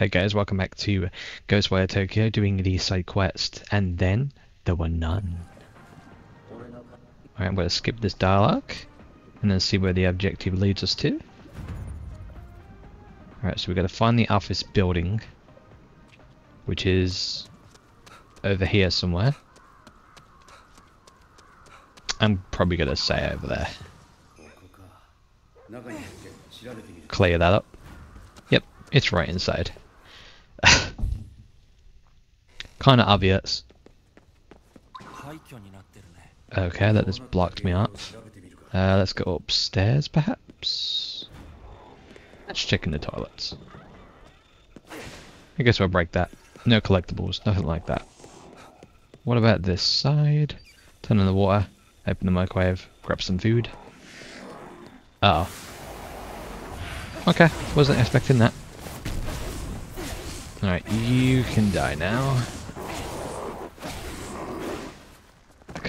Hey guys, welcome back to Ghostwire Tokyo doing the side quest, and then there were none. Alright, I'm going to skip this dialogue and then see where the objective leads us to. Alright, so we've got to find the office building, which is over here somewhere. I'm probably going to say over there. Clear that up. Yep, it's right inside. Kinda obvious. Okay, that just blocked me off. Uh, let's go upstairs, perhaps? Let's check in the toilets. I guess we'll break that. No collectibles, nothing like that. What about this side? Turn on the water, open the microwave, grab some food. Uh oh. Okay, wasn't expecting that. Alright, you can die now.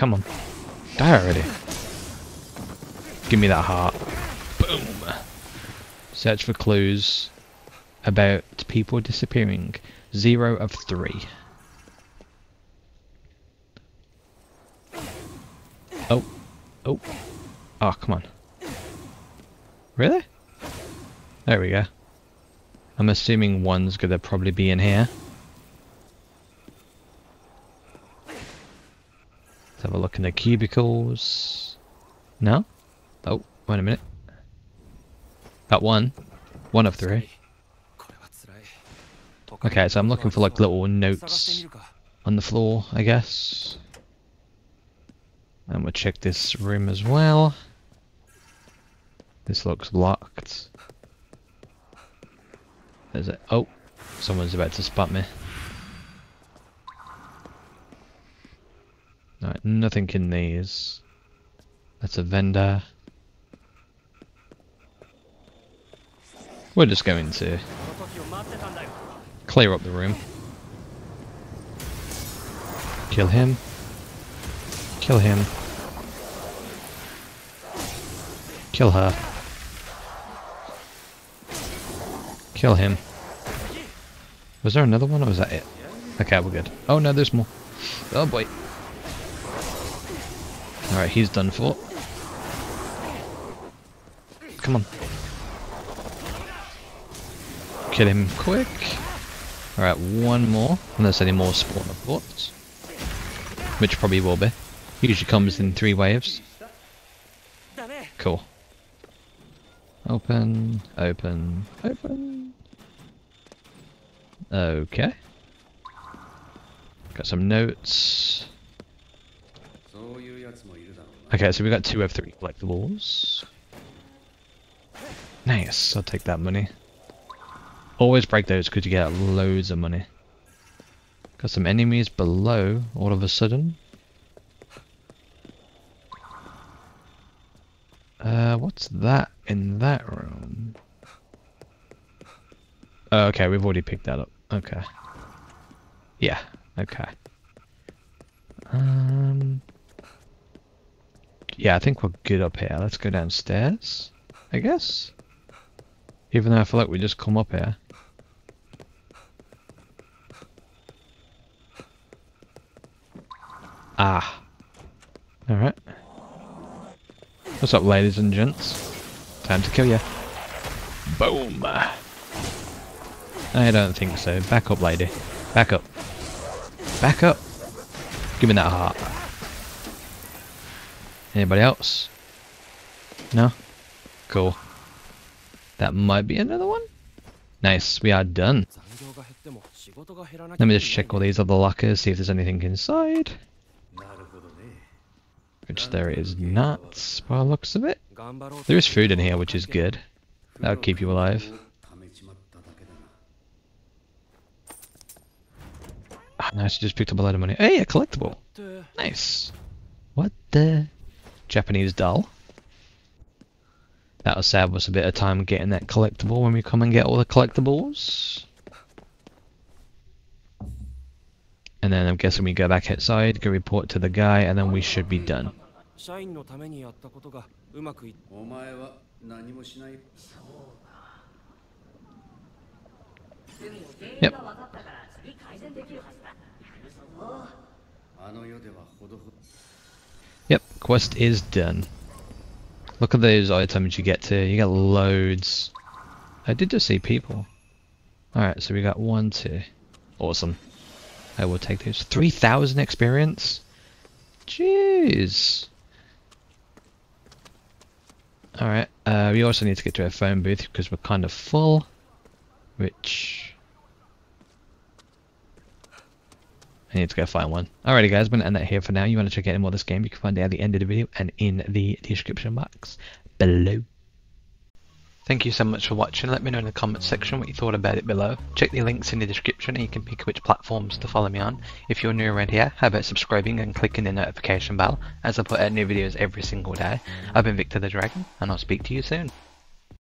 Come on. Die already. Give me that heart. Boom. Search for clues about people disappearing. Zero of three. Oh. Oh. Oh, come on. Really? There we go. I'm assuming one's gonna probably be in here. Have a look in the cubicles. No? Oh, wait a minute. Got one. One of three. Okay, so I'm looking for like little notes on the floor, I guess. And we'll check this room as well. This looks locked. There's it. Oh, someone's about to spot me. Alright, nothing in these. That's a vendor. We're just going to clear up the room. Kill him. Kill him. Kill her. Kill him. Was there another one or was that it? Okay, we're good. Oh no, there's more. Oh boy. Alright, he's done for. Come on. Kill him quick. Alright, one more. Unless any more spawn, of course. Which probably will be. Usually comes in three waves. Cool. Open, open, open. Okay. Got some notes. Okay, so we got two of three collectibles. Nice, I'll take that money. Always break those because you get loads of money. Got some enemies below all of a sudden. Uh, what's that in that room? Oh, okay, we've already picked that up. Okay. Yeah, okay. Um, yeah, I think we're good up here. Let's go downstairs, I guess. Even though I feel like we just come up here. Ah. Alright. What's up, ladies and gents? Time to kill you. Boom! I don't think so. Back up, lady. Back up. Back up! Give me that heart. Anybody else? No? Cool. That might be another one? Nice, we are done. Let me just check all these other lockers, see if there's anything inside. Which there is not, by the looks of it. There is food in here, which is good. That'll keep you alive. Oh, nice, just picked up a lot of money. Hey, a collectible! Nice. What the? Japanese doll. That'll save us a bit of time getting that collectible when we come and get all the collectibles. And then I'm guessing we go back outside, go report to the guy, and then we should be done. Yep. あの世ではほどほど Yep, quest is done. Look at those items you get to. You get loads. I did just see people. Alright, so we got one, two. Awesome. I will take those. 3,000 experience? Jeez. Alright, uh, we also need to get to a phone booth because we're kind of full. Which... I need to go find one. Alrighty guys, I'm going to end that here for now. You want to check out more of this game, you can find it at the end of the video and in the description box below. Thank you so much for watching. Let me know in the comments section what you thought about it below. Check the links in the description and you can pick which platforms to follow me on. If you're new around here, how about subscribing and clicking the notification bell as I put out new videos every single day. I've been Victa the Dragon and I'll speak to you soon.